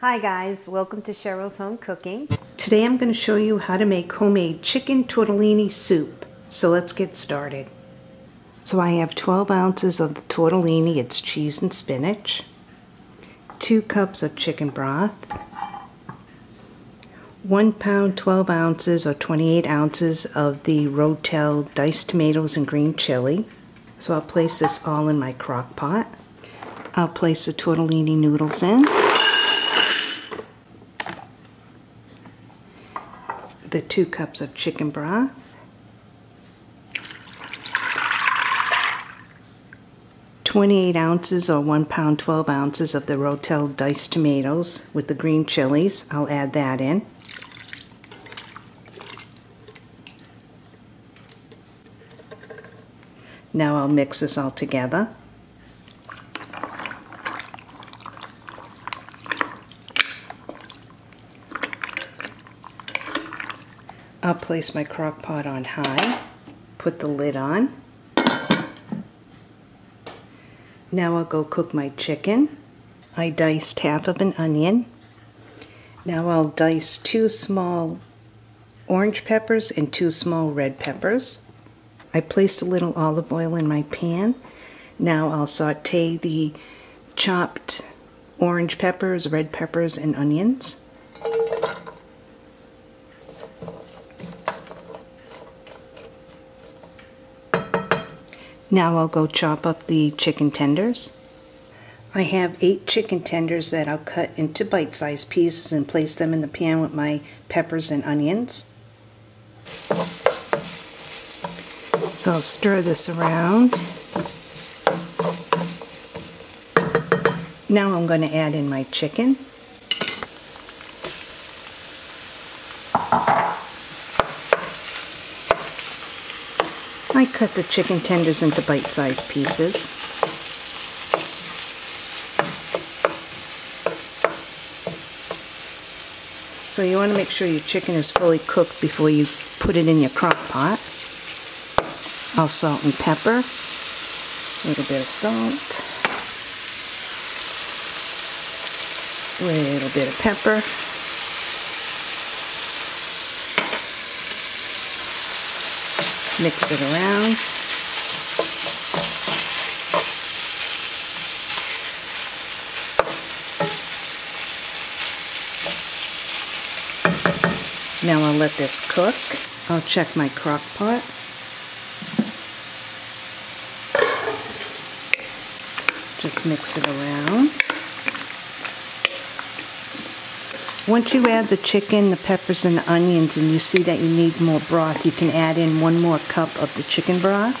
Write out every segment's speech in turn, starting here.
Hi guys, welcome to Cheryl's Home Cooking. Today I'm going to show you how to make homemade chicken tortellini soup. So let's get started. So I have 12 ounces of the tortellini, it's cheese and spinach, 2 cups of chicken broth, 1 pound 12 ounces or 28 ounces of the Rotel diced tomatoes and green chili. So I'll place this all in my crock pot. I'll place the tortellini noodles in. The two cups of chicken broth, Twenty-eight ounces or one pound twelve ounces of the Rotel diced tomatoes with the green chilies. I'll add that in. Now I'll mix this all together. I'll place my crock pot on high, put the lid on. Now I'll go cook my chicken. I diced half of an onion. Now I'll dice two small orange peppers and two small red peppers. I placed a little olive oil in my pan. Now I'll saute the chopped orange peppers, red peppers, and onions. Now I'll go chop up the chicken tenders. I have eight chicken tenders that I'll cut into bite-sized pieces and place them in the pan with my peppers and onions. So I'll stir this around. Now I'm going to add in my chicken. I cut the chicken tenders into bite-sized pieces. So you want to make sure your chicken is fully cooked before you put it in your crock pot. I'll salt and pepper, a little bit of salt, a little bit of pepper, mix it around. Now I'll let this cook. I'll check my crock pot. Just mix it around. Once you add the chicken, the peppers, and the onions, and you see that you need more broth, you can add in one more cup of the chicken broth.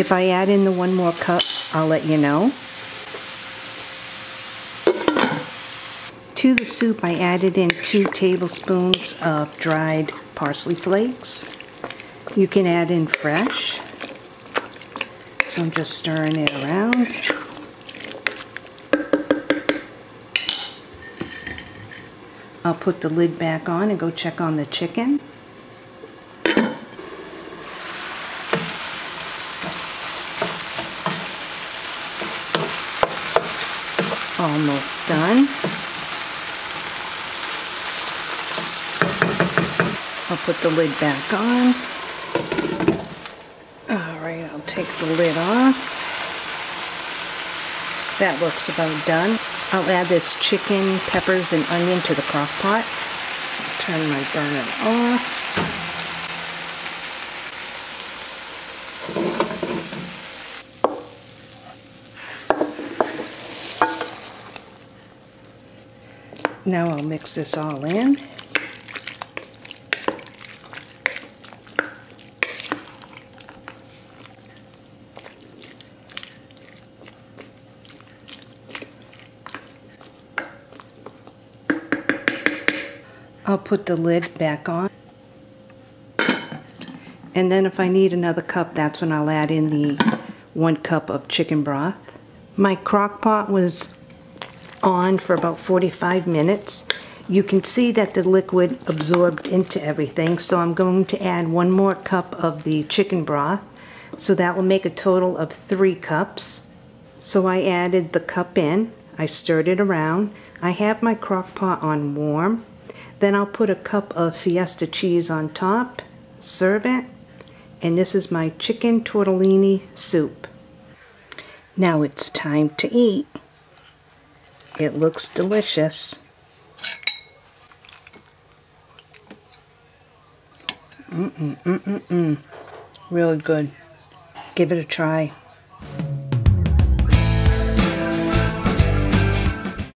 If I add in the one more cup, I'll let you know. To the soup, I added in two tablespoons of dried parsley flakes. You can add in fresh. So I'm just stirring it around. I'll put the lid back on and go check on the chicken. Almost done. I'll put the lid back on. Take the lid off. That looks about done. I'll add this chicken, peppers, and onion to the crock pot. So I'll turn my burner off. Now I'll mix this all in. I'll put the lid back on. And then if I need another cup, that's when I'll add in the one cup of chicken broth. My crock pot was on for about 45 minutes. You can see that the liquid absorbed into everything, so I'm going to add one more cup of the chicken broth. So that will make a total of three cups. So I added the cup in, I stirred it around. I have my crock pot on warm. Then I'll put a cup of Fiesta cheese on top, serve it, and this is my chicken tortellini soup. Now it's time to eat. It looks delicious. Mm-mm-mm-mm-mm. Really good. Give it a try.